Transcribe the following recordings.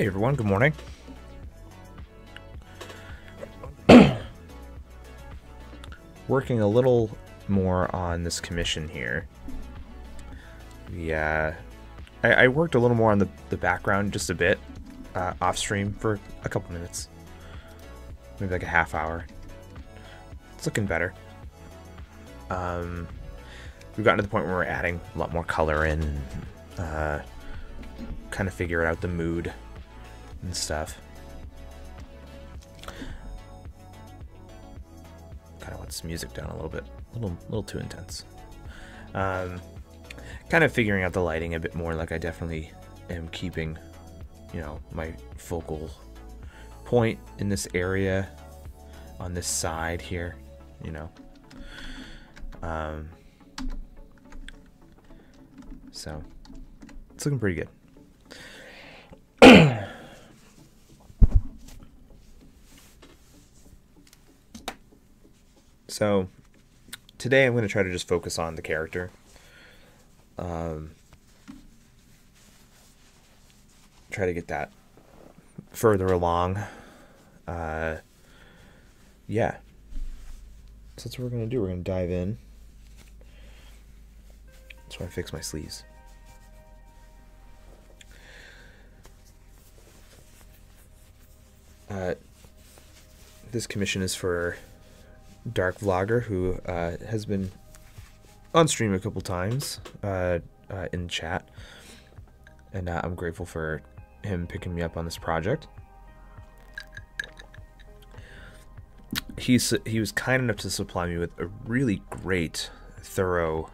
Hey everyone, good morning. Working a little more on this commission here. Yeah, I, I worked a little more on the, the background just a bit uh, off stream for a couple minutes. Maybe like a half hour. It's looking better. Um, we've gotten to the point where we're adding a lot more color in, uh, kind of figure out the mood and stuff. Kind of wants music down a little bit, a little, little too intense. Um, kind of figuring out the lighting a bit more. Like I definitely am keeping, you know, my focal point in this area on this side here. You know. Um. So it's looking pretty good. So today I'm going to try to just focus on the character. Um, try to get that further along. Uh, yeah. So that's what we're going to do. We're going to dive in. That's why I fix my sleeves. Uh, this commission is for Dark Vlogger, who uh, has been on stream a couple times uh, uh, in chat, and uh, I'm grateful for him picking me up on this project. He's he was kind enough to supply me with a really great, thorough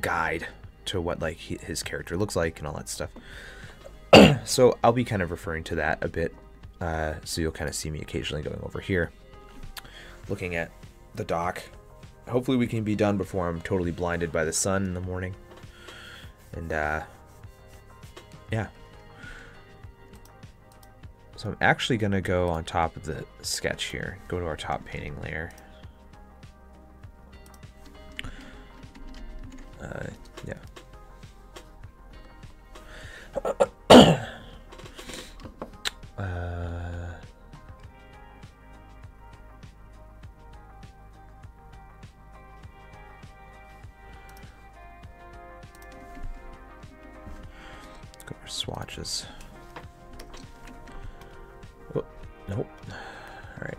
guide to what like his character looks like and all that stuff. so I'll be kind of referring to that a bit. Uh, so you'll kind of see me occasionally going over here looking at the doc. Hopefully we can be done before I'm totally blinded by the sun in the morning. And, uh, yeah. So I'm actually to go on top of the sketch here. Go to our top painting layer. Uh, yeah. uh... swatches. Oh, nope. Alright.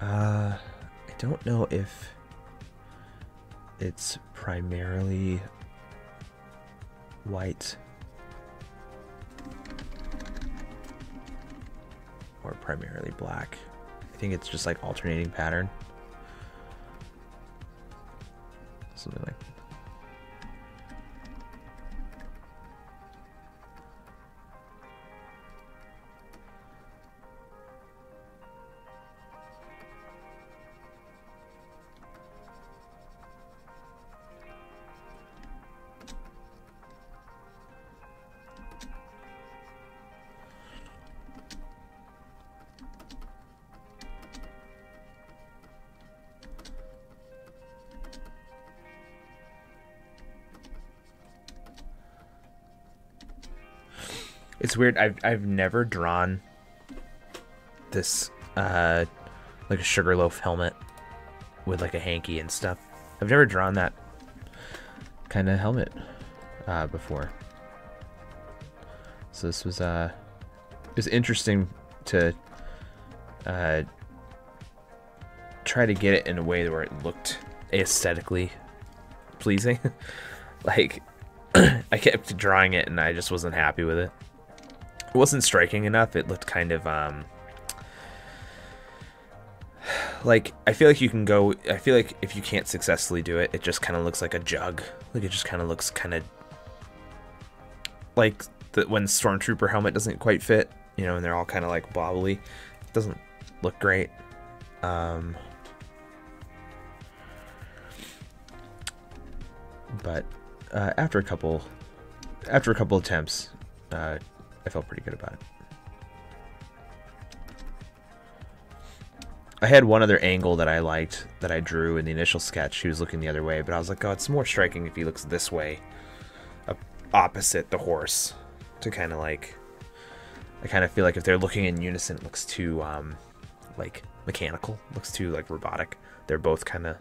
Uh, I don't know if it's primarily white or primarily black. I think it's just like alternating pattern. Weird. I've I've never drawn this uh like a sugarloaf helmet with like a hanky and stuff. I've never drawn that kind of helmet uh, before. So this was uh it was interesting to uh try to get it in a way where it looked aesthetically pleasing. like I kept drawing it and I just wasn't happy with it it wasn't striking enough. It looked kind of um like I feel like you can go I feel like if you can't successfully do it, it just kind of looks like a jug. Like it just kind of looks kind of like the when stormtrooper helmet doesn't quite fit, you know, and they're all kind of like bobbly. It doesn't look great. Um but uh, after a couple after a couple attempts, uh, I felt pretty good about it. I had one other angle that I liked that I drew in the initial sketch. He was looking the other way, but I was like, oh, it's more striking if he looks this way opposite the horse to kind of like. I kind of feel like if they're looking in unison, it looks too um, like mechanical, looks too like robotic. They're both kind of.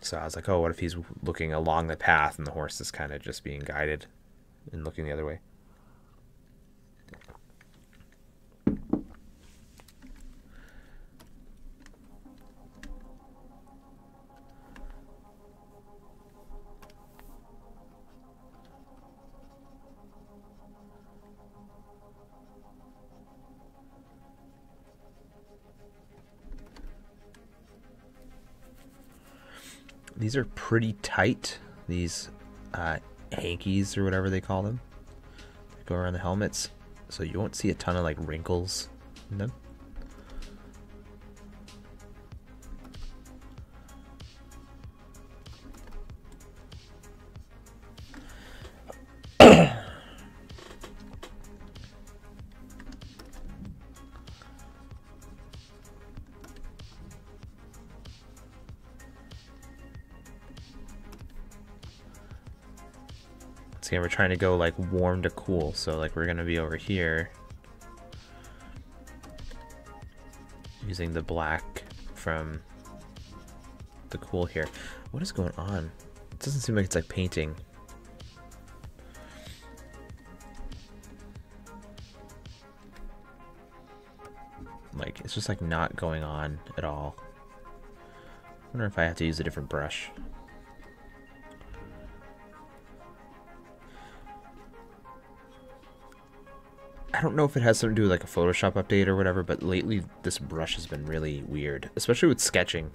So I was like, oh, what if he's looking along the path and the horse is kind of just being guided and looking the other way? These are pretty tight. These uh, hankies or whatever they call them go around the helmets, so you won't see a ton of like wrinkles in them. Trying to go like warm to cool, so like we're gonna be over here using the black from the cool here. What is going on? It doesn't seem like it's like painting. Like, it's just like not going on at all. I wonder if I have to use a different brush. Don't know if it has something to do with like a Photoshop update or whatever, but lately this brush has been really weird, especially with sketching.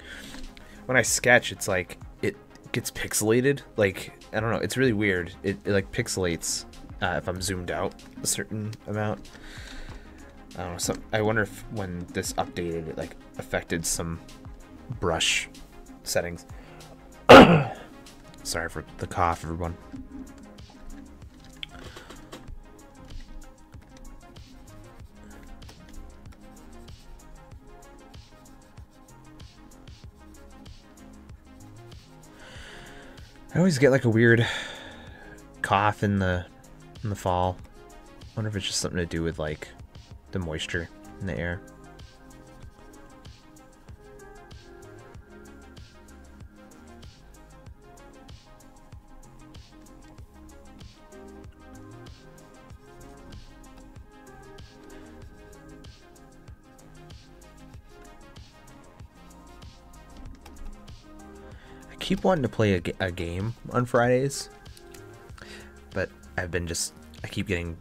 When I sketch, it's like it gets pixelated. Like I don't know, it's really weird. It, it like pixelates uh, if I'm zoomed out a certain amount. I don't know. So I wonder if when this updated, it like affected some brush settings. Sorry for the cough, everyone. I always get like a weird cough in the in the fall. I wonder if it's just something to do with like the moisture in the air. Keep wanting to play a, a game on Fridays, but I've been just I keep getting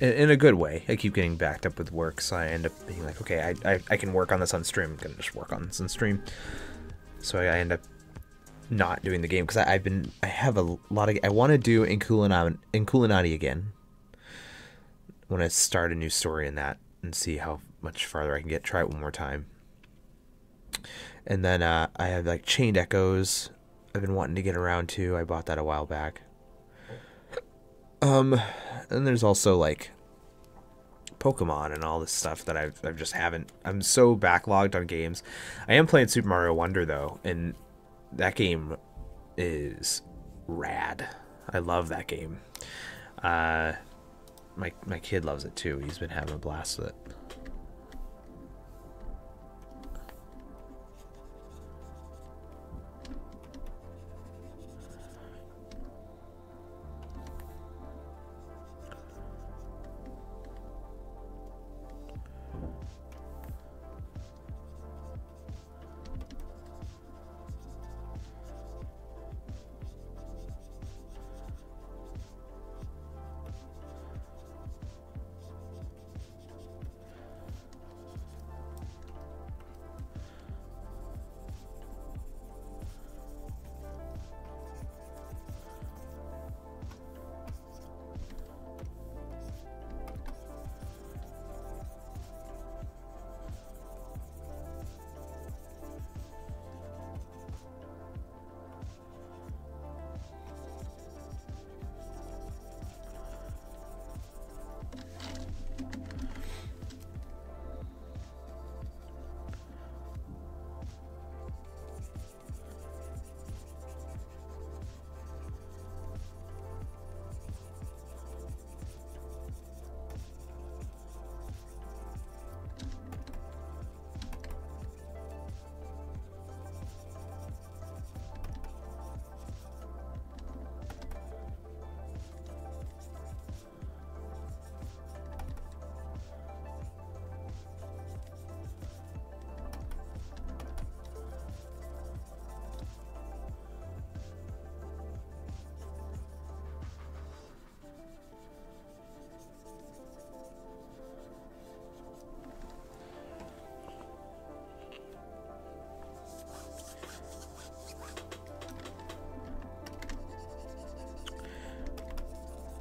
in, in, a good way. I keep getting backed up with work, so I end up being like, okay, I I, I can work on this on stream. I'm gonna just work on this on stream. So I, end up not doing the game because I've been I have a lot of I want to do Inculinati, Inkulinati again. I want to start a new story in that and see how much farther I can get. Try it one more time. And then uh, I have like Chained Echoes. I've been wanting to get around to. I bought that a while back. Um, and there's also like Pokemon and all this stuff that I've I've just haven't. I'm so backlogged on games. I am playing Super Mario Wonder though, and that game is rad. I love that game. Uh, my my kid loves it too. He's been having a blast with it.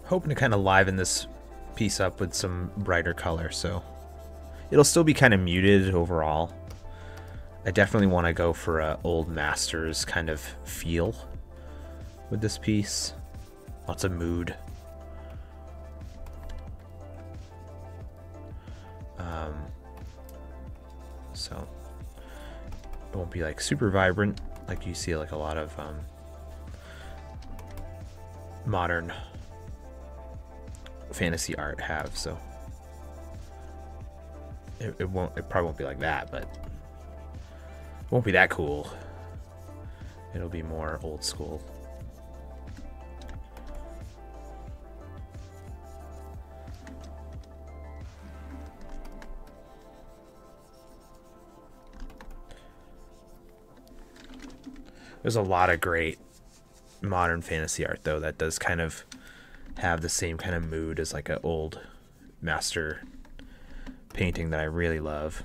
Hoping to kind of liven this piece up with some brighter color, so it'll still be kind of muted overall. I definitely want to go for a old masters kind of feel with this piece. Lots of mood. Um, so it won't be like super vibrant like you see like a lot of um, modern fantasy art have so. It, it won't it probably won't be like that but it won't be that cool. It'll be more old school. There's a lot of great modern fantasy art though that does kind of have the same kind of mood as like an old master painting that I really love.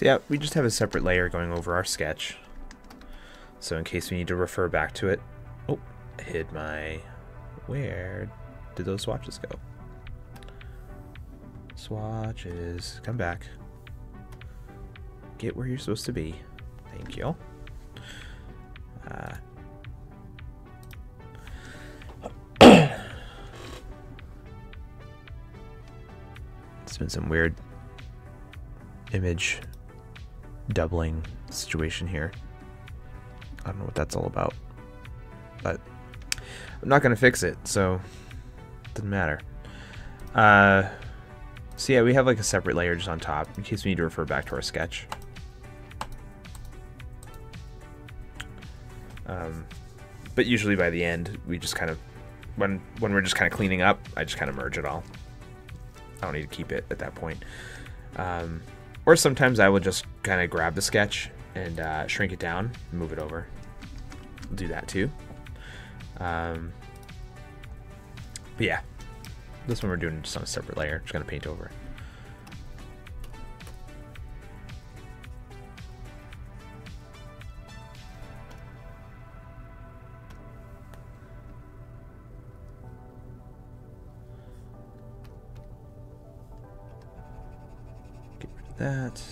So yeah, we just have a separate layer going over our sketch. So in case we need to refer back to it. Oh, I hid my... Where did those swatches go? Swatches. Come back. Get where you're supposed to be. Thank you. Uh, it's been some weird image doubling situation here. I don't know what that's all about. But I'm not going to fix it, so it doesn't matter. Uh, so yeah, we have like a separate layer just on top in case we need to refer back to our sketch. Um, but usually by the end, we just kind of, when, when we're just kind of cleaning up, I just kind of merge it all. I don't need to keep it at that point. Um, or sometimes I will just kind of grab the sketch and uh, shrink it down, move it over. I'll do that too. Um, but yeah, this one we're doing just on a separate layer. Just gonna paint over that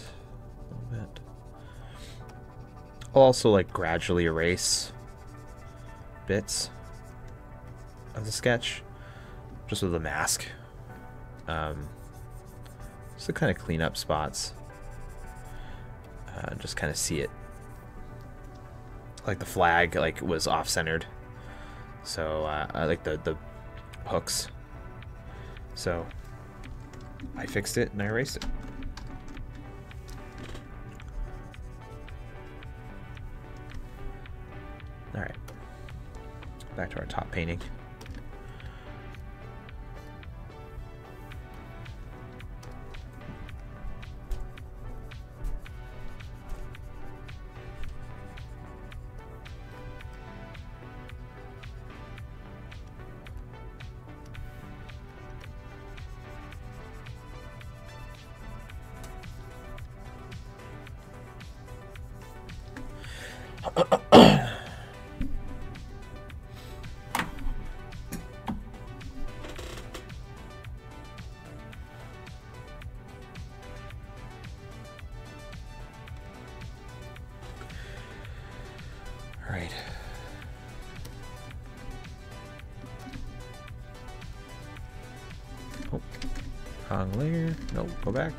a little bit. I'll also like gradually erase bits of the sketch just with a mask. Um, just to kind of clean up spots. Uh, just kind of see it. Like the flag like was off-centered. So uh, I like the, the hooks. So I fixed it and I erased it. Back to our top painting. Wrong layer. No, go back.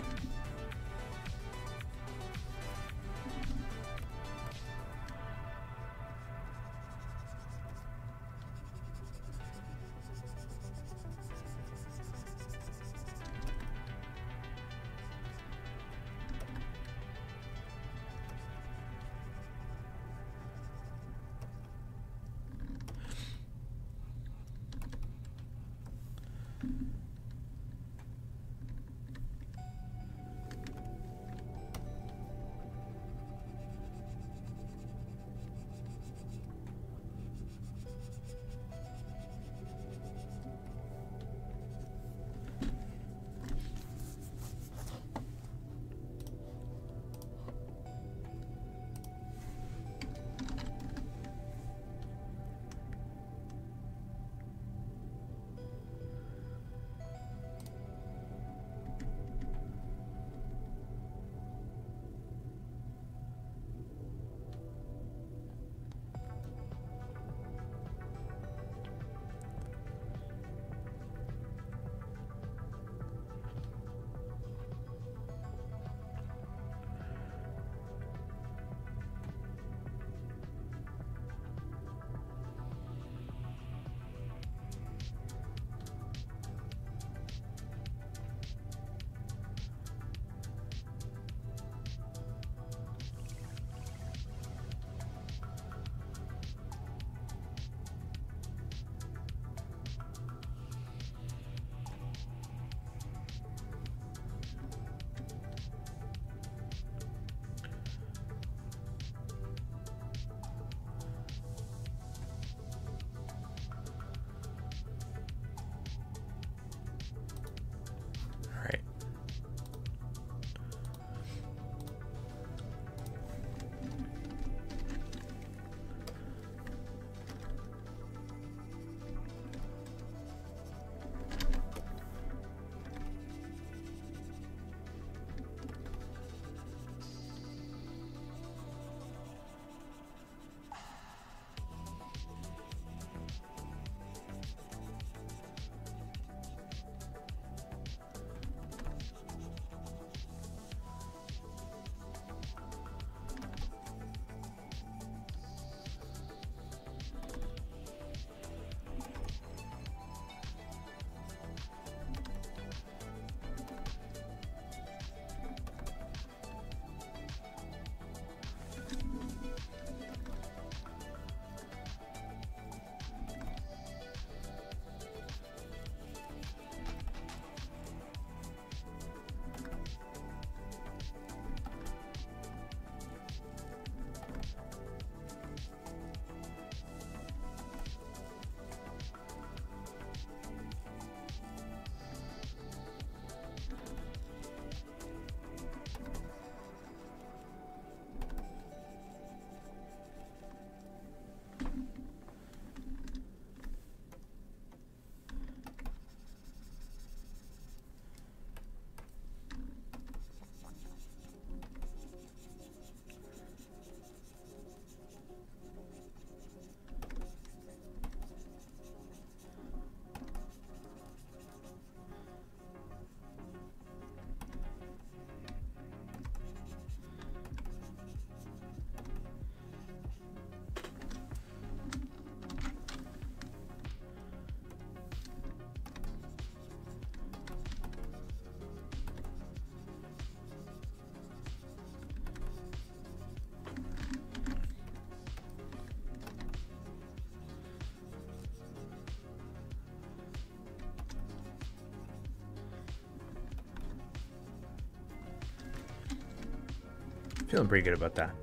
Feeling pretty good about that.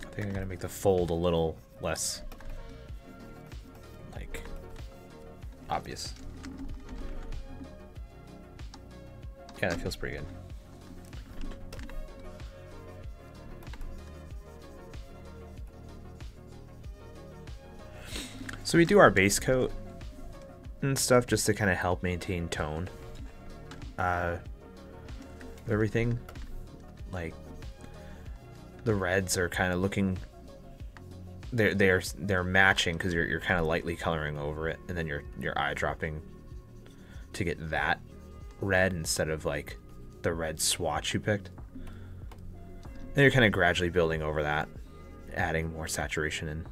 I think I'm gonna make the fold a little less like obvious. Yeah, that feels pretty good. So we do our base coat and stuff just to kind of help maintain tone. Uh, everything. Like the reds are kind of looking they're they're they're matching because you're you're kind of lightly coloring over it, and then you're you're eye dropping to get that red instead of like the red swatch you picked. Then you're kind of gradually building over that, adding more saturation in.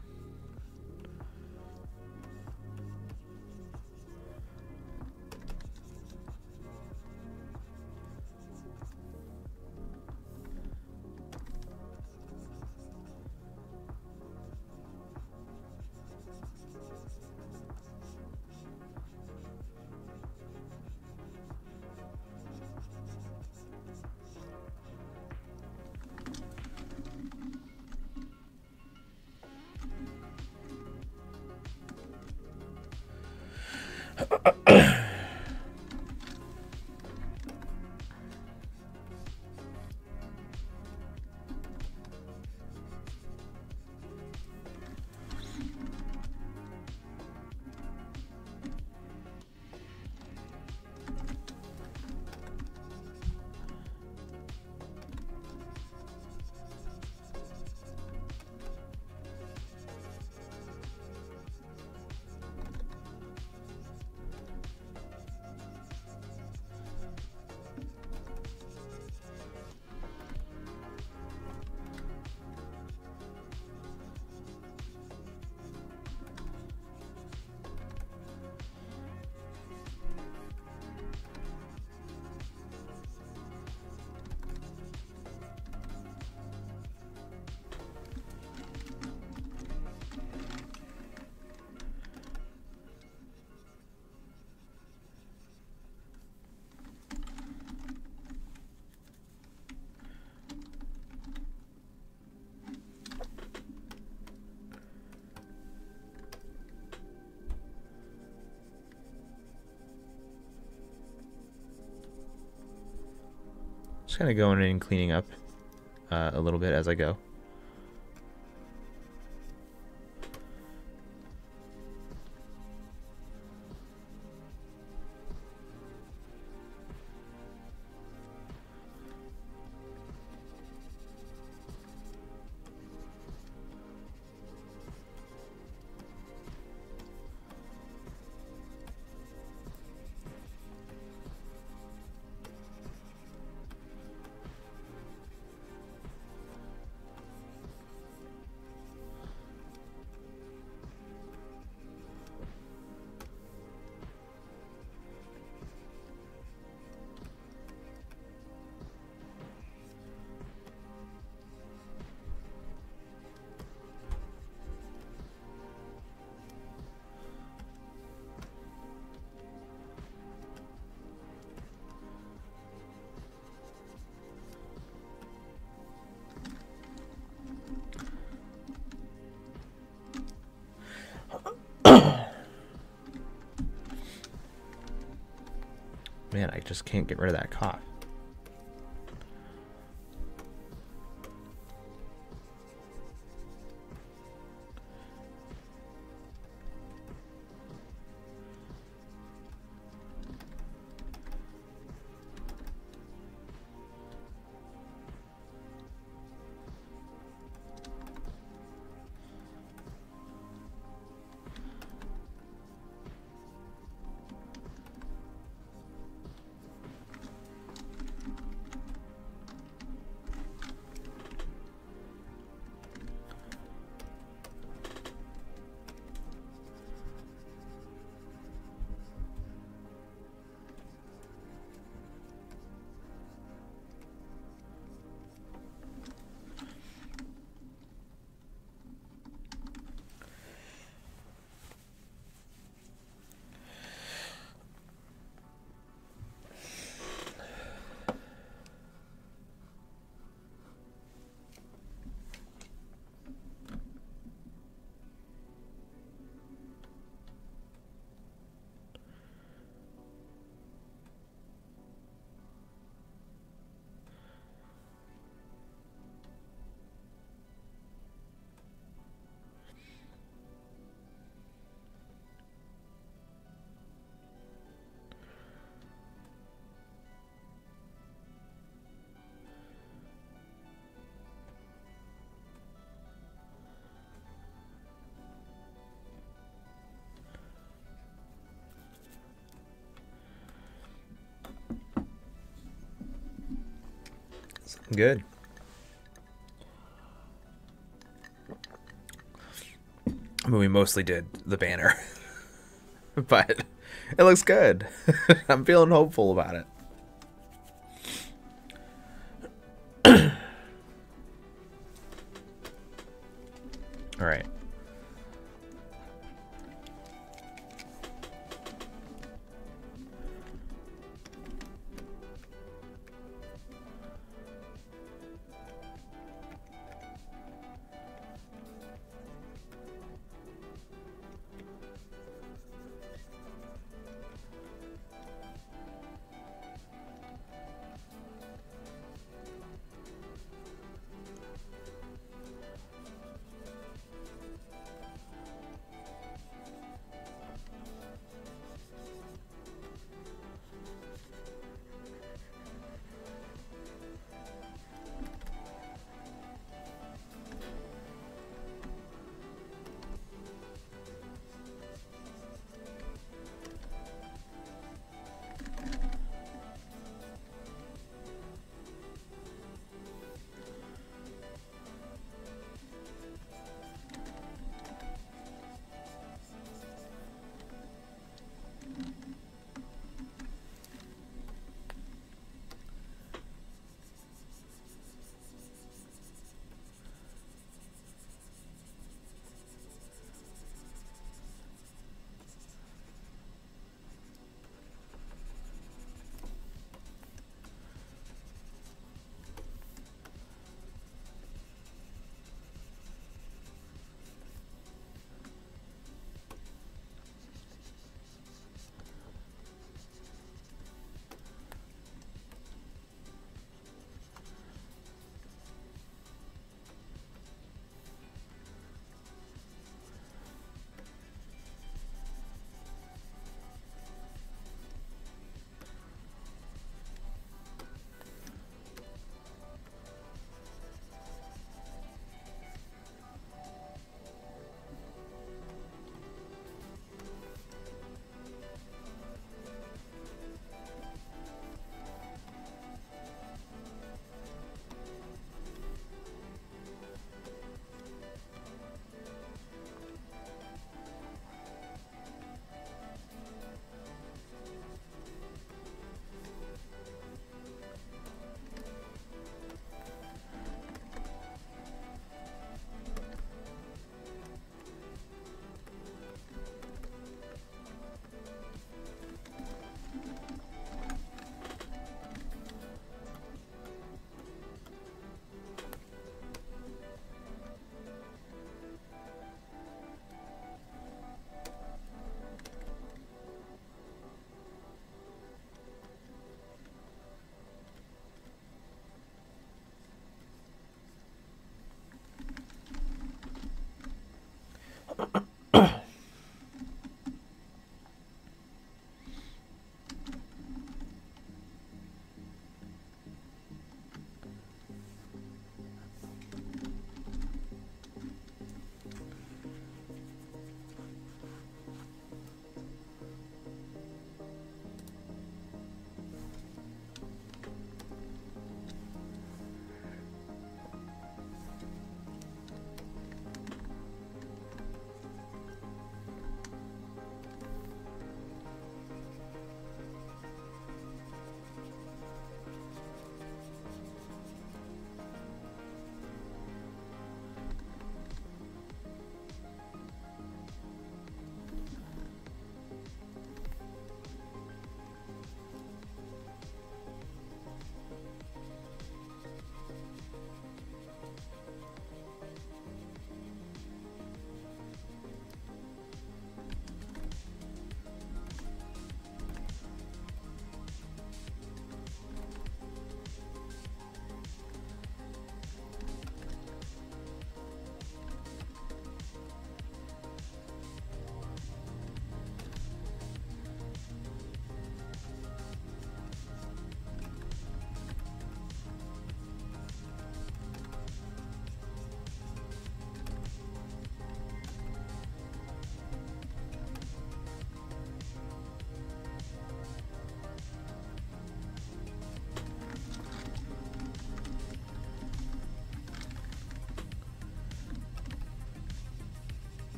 Kind of going in and cleaning up uh, a little bit as I go. Man, I just can't get rid of that cough. Good. I mean, we mostly did the banner, but it looks good. I'm feeling hopeful about it.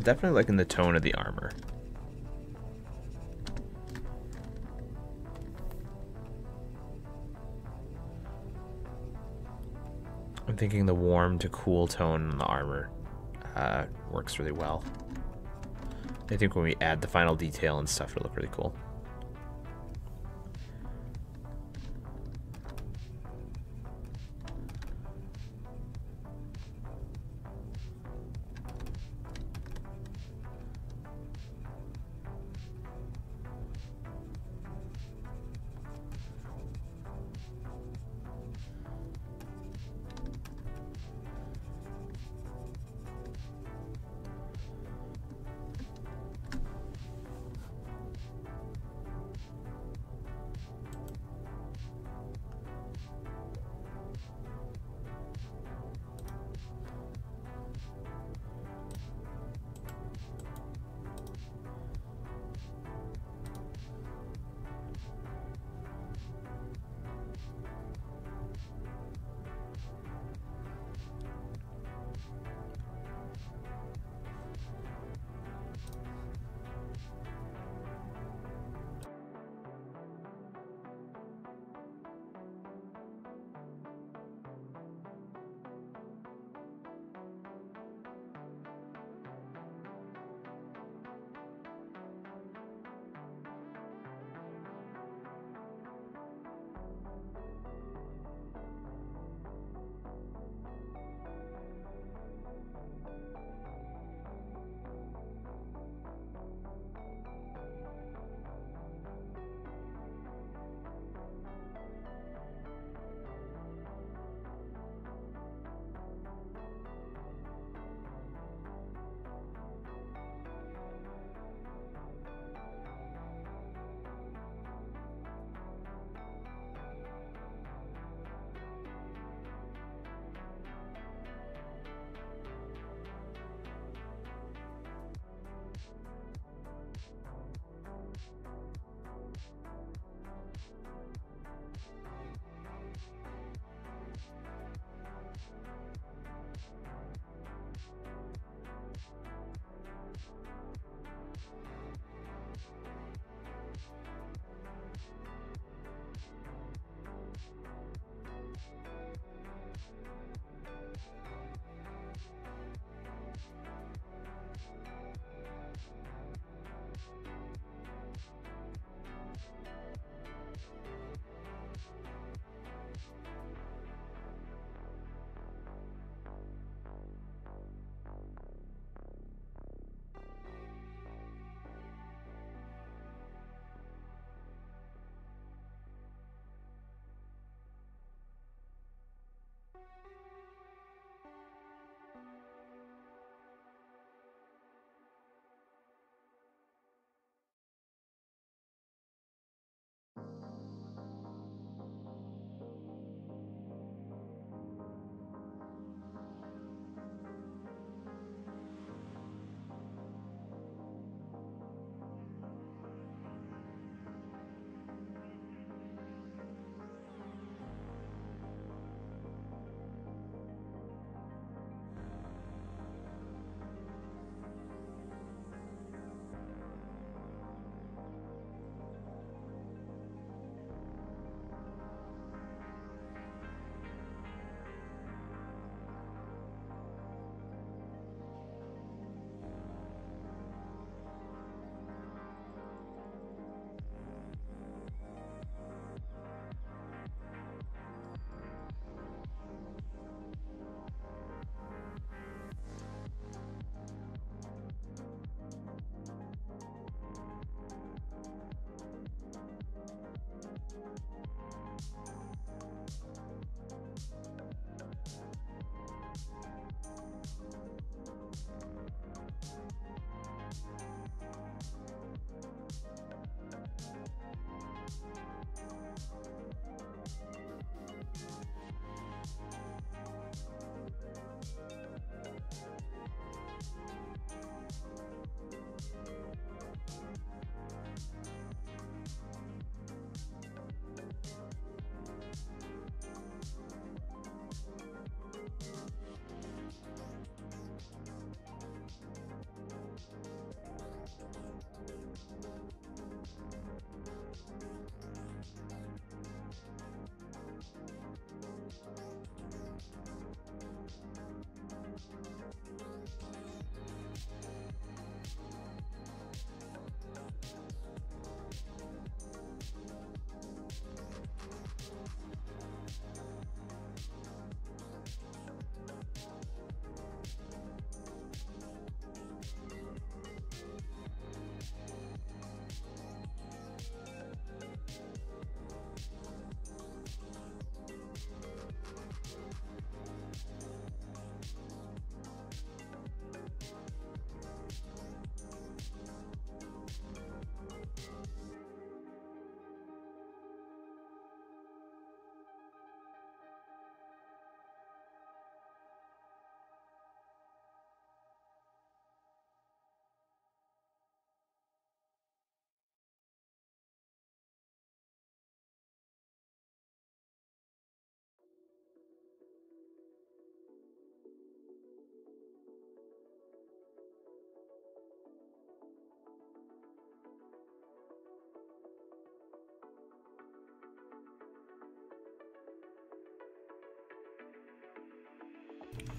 Definitely liking the tone of the armor. I'm thinking the warm to cool tone in the armor uh, works really well. I think when we add the final detail and stuff, it'll look really cool.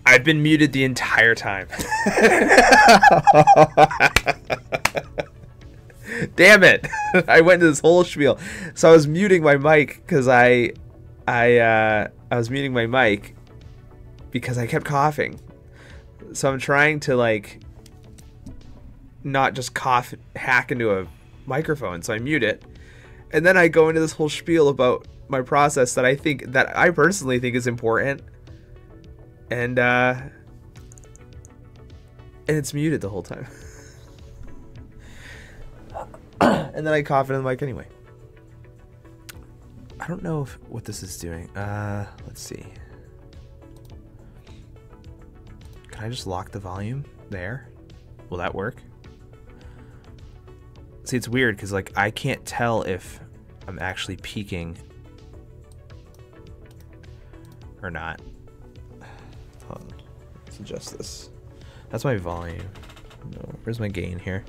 I've been muted the entire time. Damn it! I went to this whole spiel. So I was muting my mic because I, I, uh, I was muting my mic because I kept coughing. So I'm trying to like not just cough hack into a microphone. So I mute it, and then I go into this whole spiel about my process that I think that I personally think is important, and uh, and it's muted the whole time. and then I cough into the mic anyway. I don't know if, what this is doing. Uh, let's see. Can I just lock the volume there? Will that work? See, it's weird because like I can't tell if I'm actually peaking or not. Hold adjust this. That's my volume. No, where's my gain here?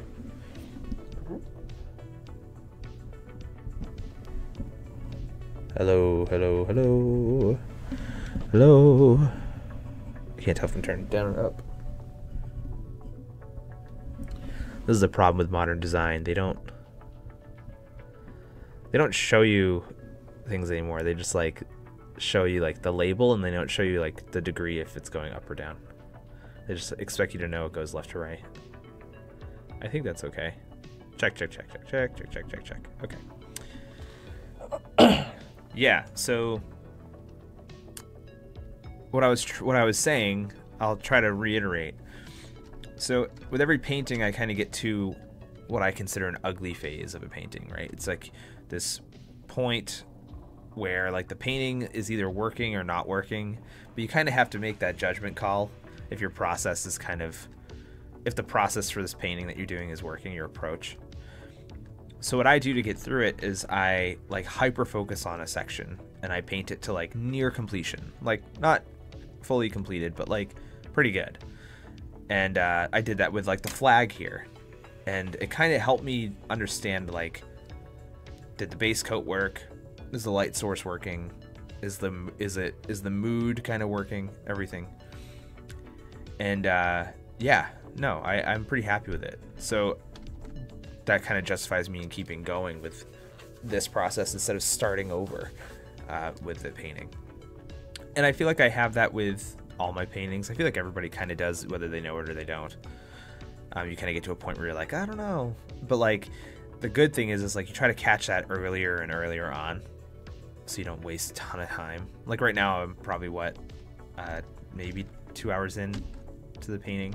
Hello, hello, hello. Hello. Can't tell if I'm turning down or up. This is the problem with modern design. They don't they don't show you things anymore. They just like show you like the label and they don't show you like the degree if it's going up or down. They just expect you to know it goes left to right. I think that's okay. Check, check, check, check, check, check, check, check, check. Okay. yeah, so what I was what I was saying, I'll try to reiterate. So with every painting, I kind of get to what I consider an ugly phase of a painting, right? It's like this point where like the painting is either working or not working, but you kind of have to make that judgment call if your process is kind of if the process for this painting that you're doing is working, your approach. So what I do to get through it is I like hyper focus on a section and I paint it to like near completion. Like not fully completed, but like pretty good. And uh, I did that with like the flag here. And it kind of helped me understand like, did the base coat work? Is the light source working? Is the is it is the mood kind of working? Everything. And uh, yeah, no, I, I'm pretty happy with it. So that kind of justifies me in keeping going with this process instead of starting over uh, with the painting. And I feel like I have that with all my paintings. I feel like everybody kind of does, whether they know it or they don't. Um, you kind of get to a point where you're like, I don't know. But like, the good thing is, is like you try to catch that earlier and earlier on, so you don't waste a ton of time. Like right now, I'm probably what, uh, maybe two hours in to the painting.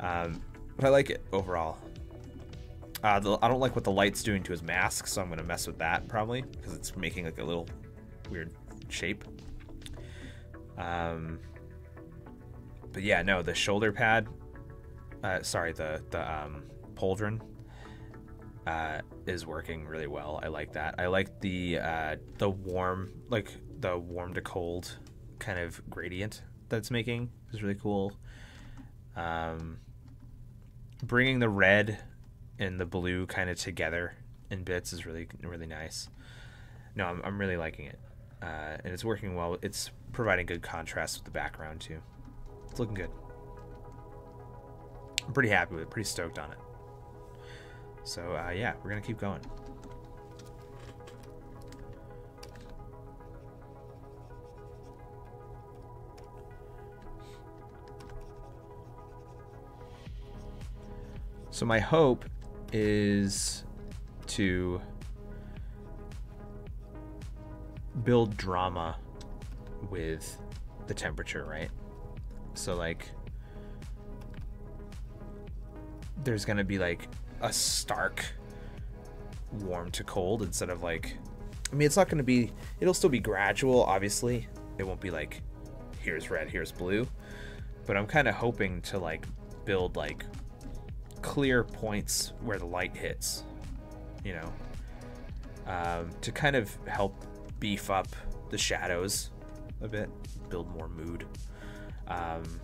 Um, but I like it overall. Uh, the, I don't like what the light's doing to his mask, so I'm gonna mess with that probably because it's making like a little weird shape. Um, but yeah, no, the shoulder pad, uh, sorry, the the um, pauldron uh, is working really well. I like that. I like the uh, the warm, like the warm to cold kind of gradient that's making is really cool. Um, bringing the red and the blue kind of together in bits is really really nice. No, I'm, I'm really liking it, uh, and it's working well. It's providing good contrast with the background too. It's looking good. I'm pretty happy with it. Pretty stoked on it. So uh, yeah, we're gonna keep going. So my hope is to build drama with the temperature, right? So like there's going to be like a stark warm to cold instead of like I mean it's not going to be it'll still be gradual obviously. It won't be like here's red, here's blue. But I'm kind of hoping to like build like clear points where the light hits, you know, um, to kind of help beef up the shadows a bit, build more mood. Um,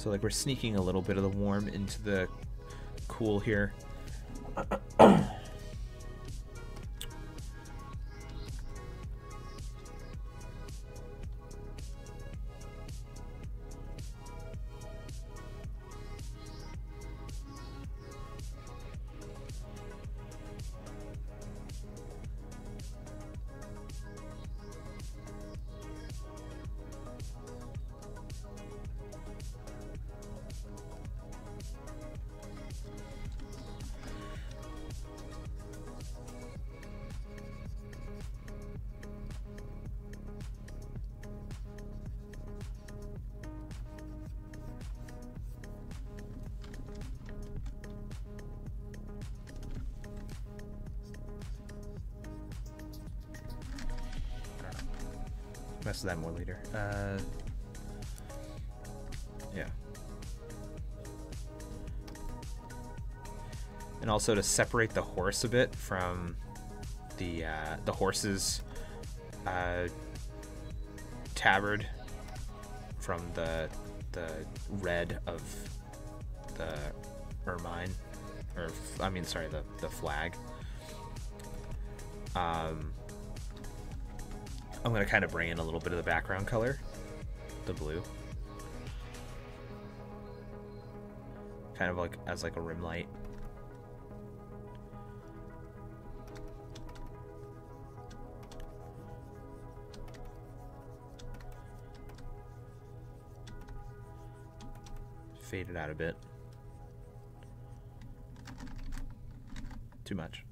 so like we're sneaking a little bit of the warm into the cool here. Also to separate the horse a bit from the uh, the horse's uh, tabard from the the red of the ermine, or I mean, sorry, the the flag. Um, I'm gonna kind of bring in a little bit of the background color, the blue, kind of like as like a rim light. It out a bit. Too much.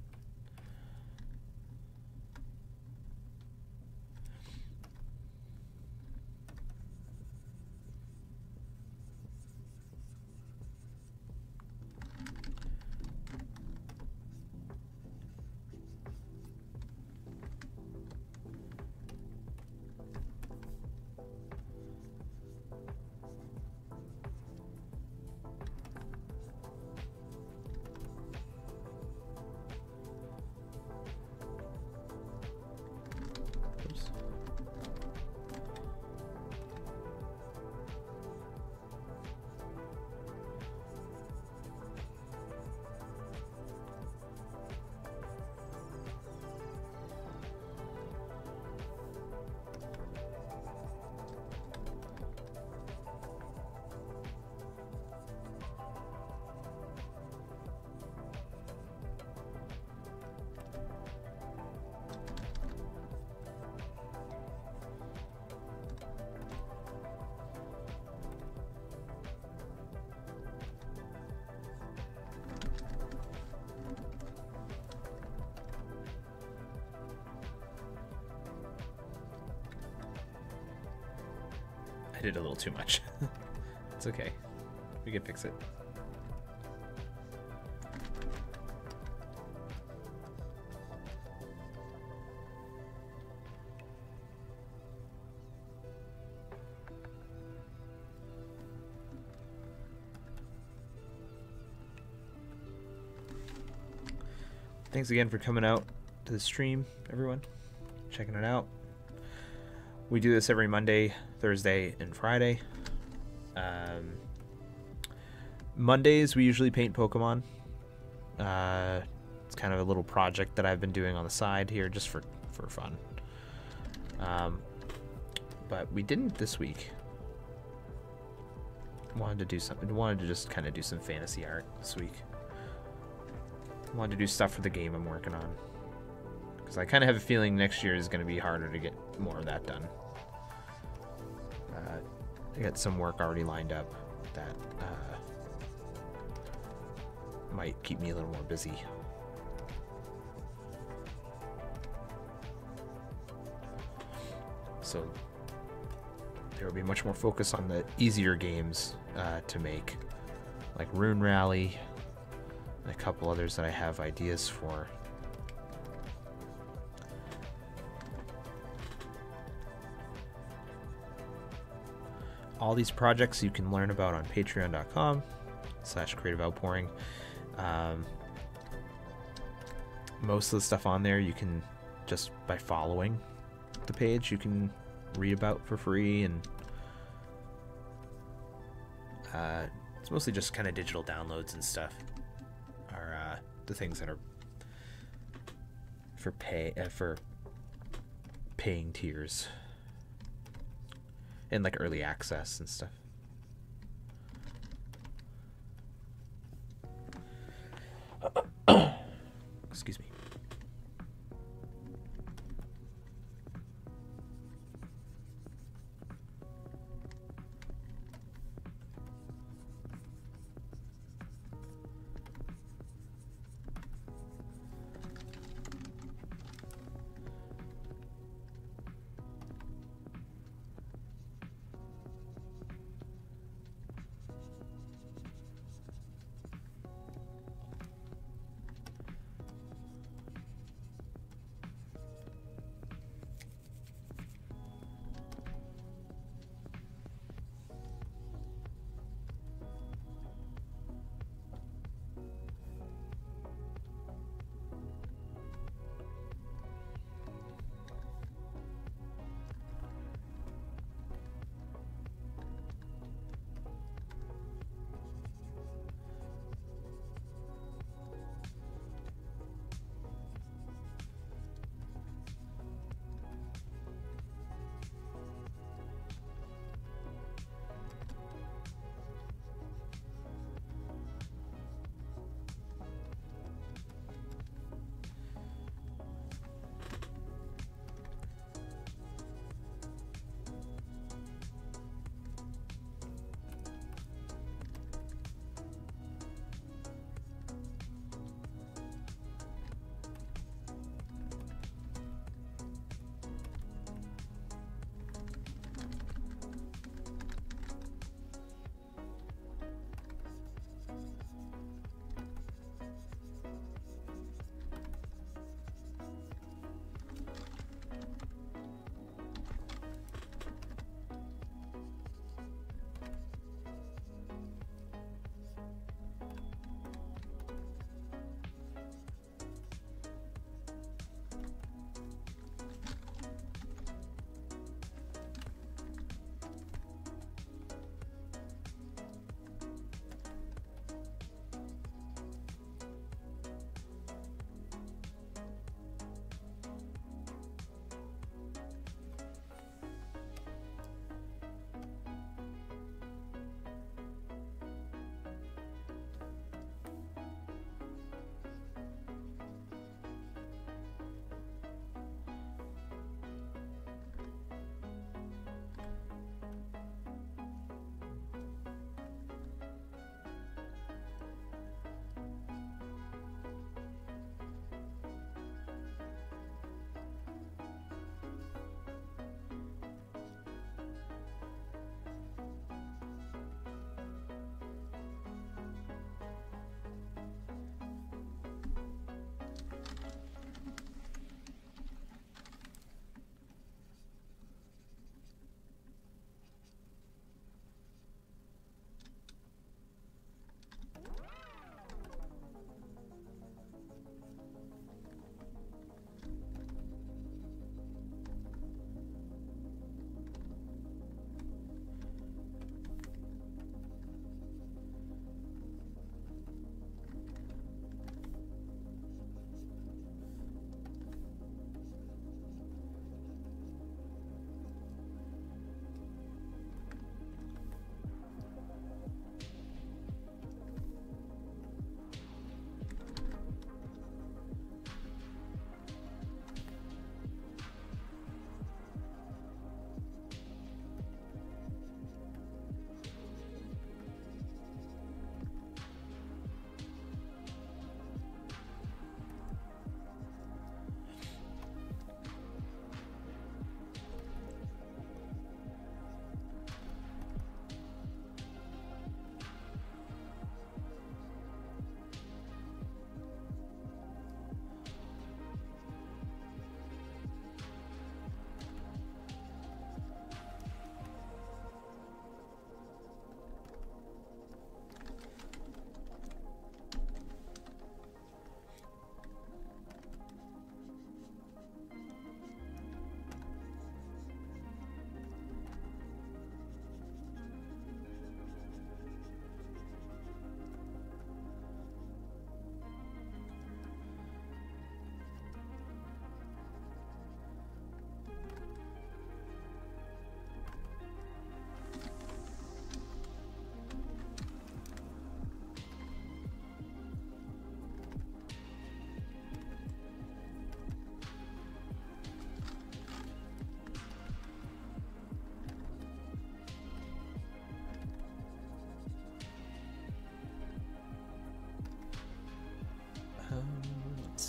Okay. We can fix it. Thanks again for coming out to the stream, everyone. Checking it out. We do this every Monday, Thursday, and Friday. Mondays, we usually paint Pokemon. Uh, it's kind of a little project that I've been doing on the side here just for, for fun. Um, but we didn't this week. Wanted to do something. Wanted to just kind of do some fantasy art this week. Wanted to do stuff for the game I'm working on. Because I kind of have a feeling next year is going to be harder to get more of that done. Uh, I got some work already lined up that uh, might keep me a little more busy. So there will be much more focus on the easier games uh, to make, like Rune Rally, and a couple others that I have ideas for. all these projects you can learn about on patreon.com slash creative outpouring um, most of the stuff on there you can just by following the page you can read about for free and uh, it's mostly just kind of digital downloads and stuff are uh, the things that are for pay uh, for paying tiers and like early access and stuff. Excuse me.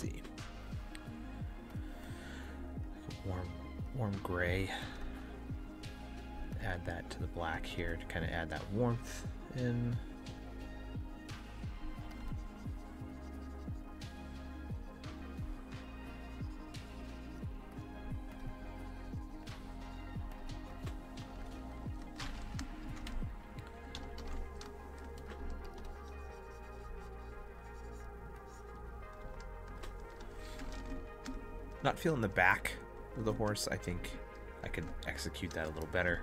See. Warm, warm gray. Add that to the black here to kind of add that warmth in. Not feeling the back of the horse. I think I could execute that a little better.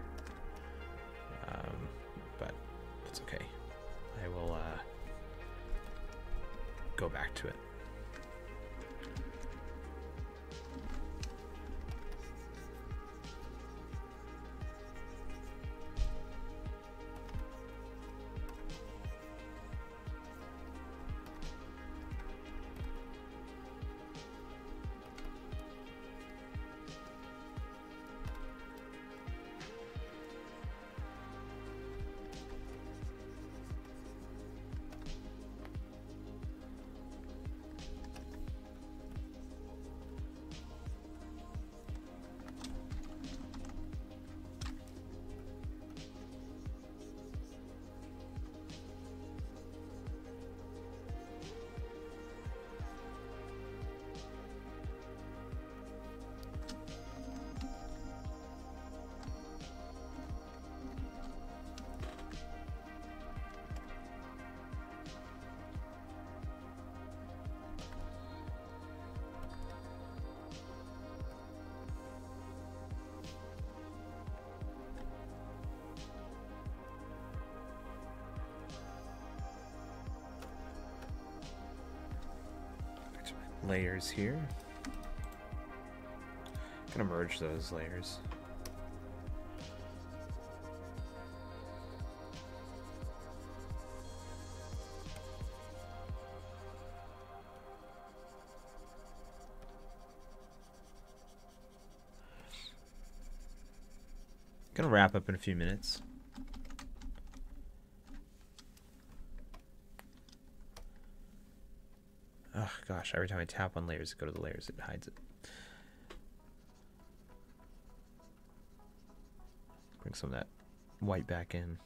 Layers here. Gonna merge those layers. Gonna wrap up in a few minutes. Oh gosh, every time I tap on layers, go to the layers, it hides it. Bring some of that white back in.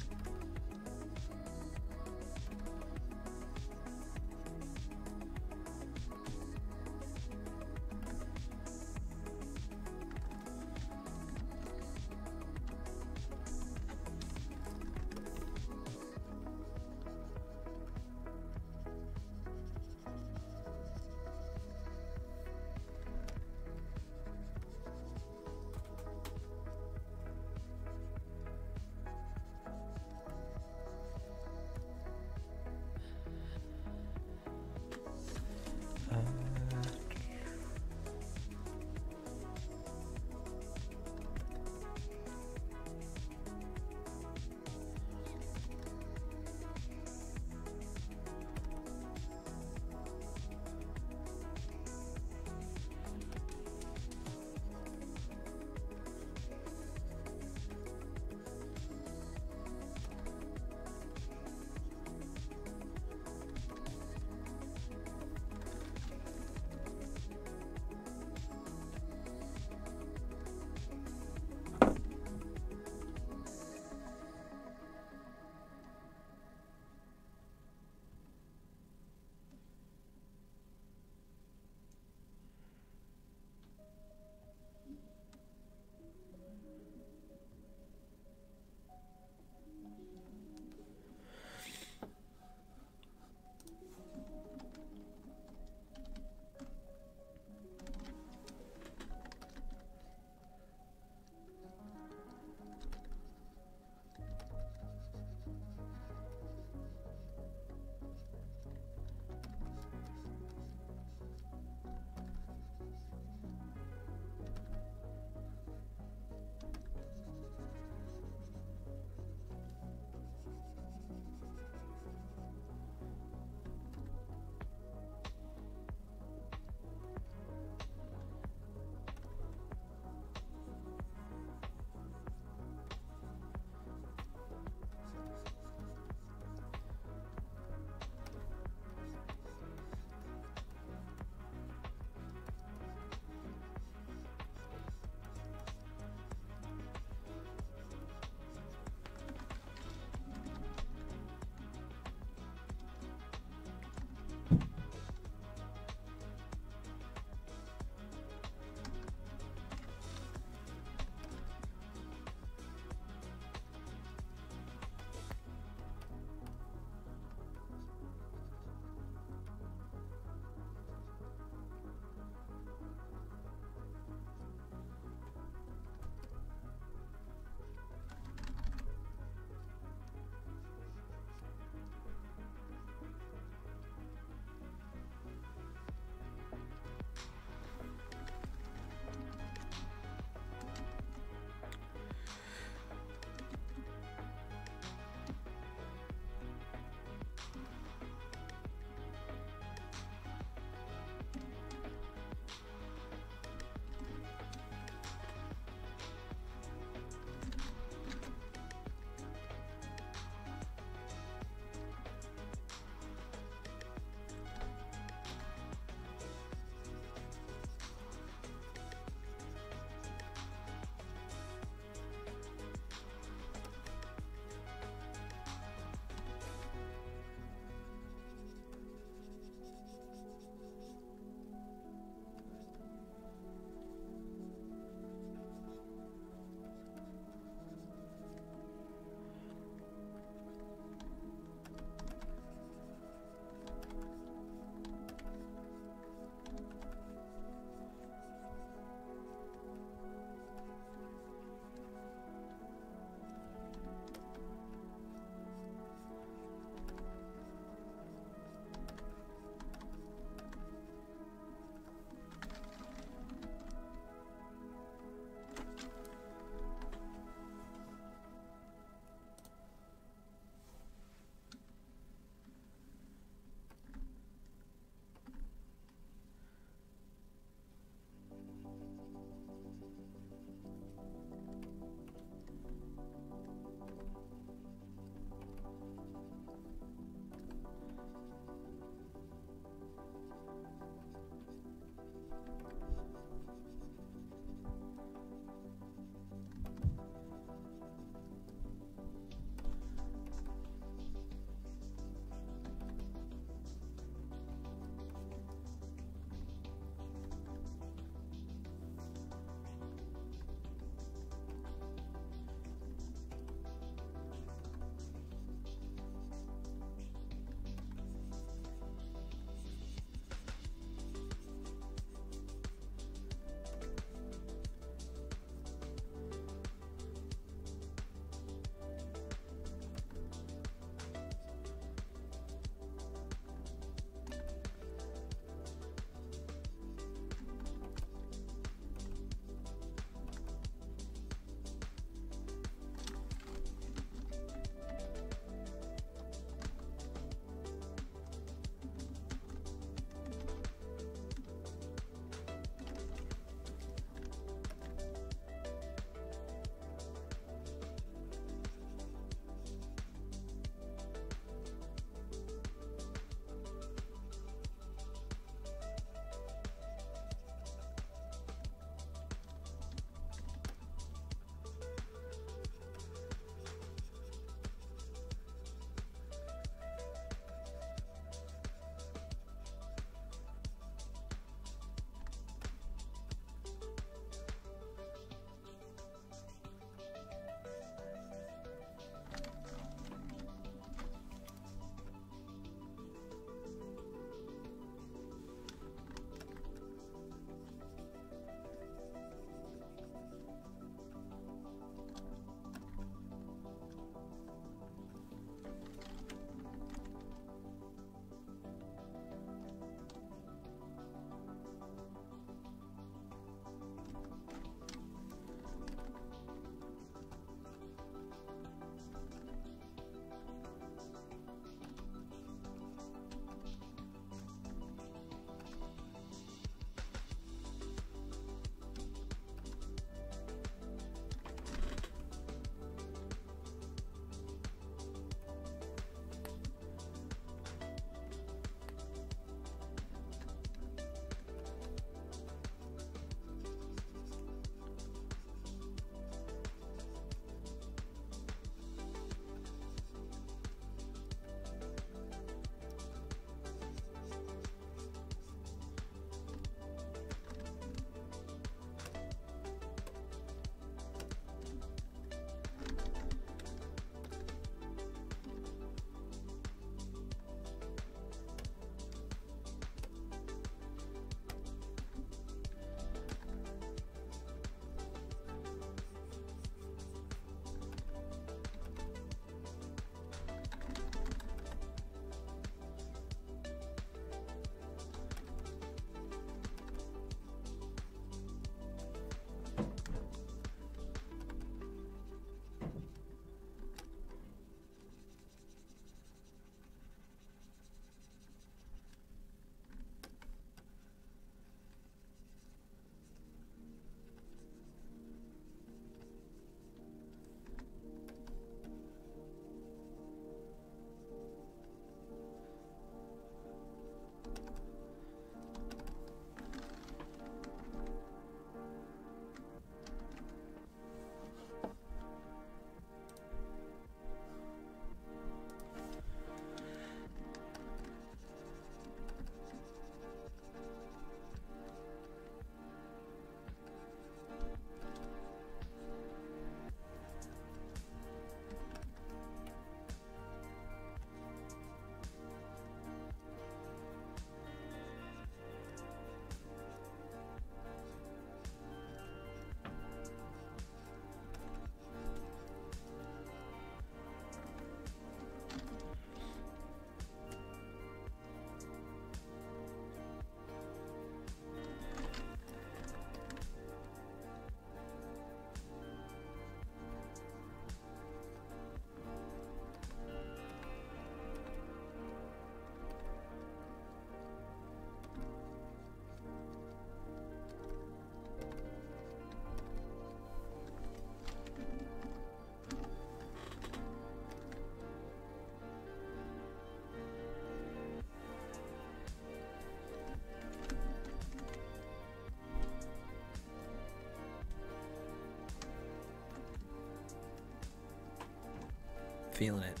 Feeling it.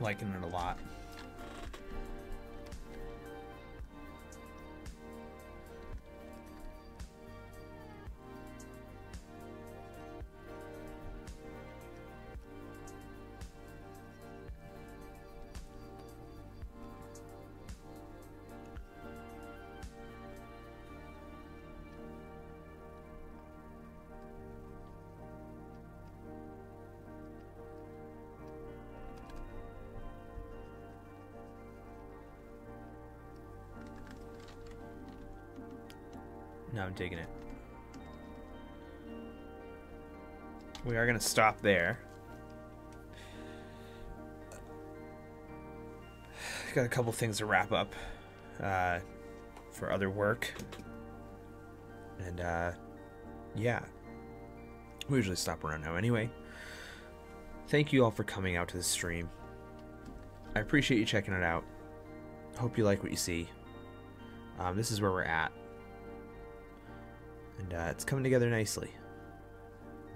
Liking it a lot. I'm digging it. We are going to stop there. Got a couple things to wrap up uh, for other work. And uh, yeah, we usually stop around now anyway. Thank you all for coming out to the stream. I appreciate you checking it out. Hope you like what you see. Um, this is where we're at uh, it's coming together nicely.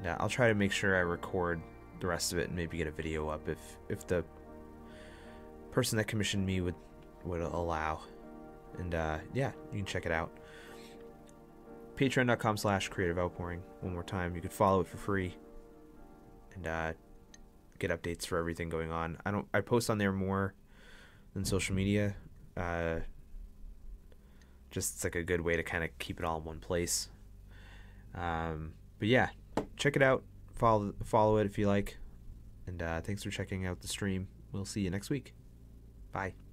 Uh, I'll try to make sure I record the rest of it and maybe get a video up if if the person that commissioned me would would allow. And uh, yeah, you can check it out. Patreon.com slash creative outpouring. One more time, you could follow it for free and uh, get updates for everything going on. I don't I post on there more than social media. Uh, just it's like a good way to kind of keep it all in one place. Um, but yeah, check it out. Follow follow it if you like. And uh, thanks for checking out the stream. We'll see you next week. Bye.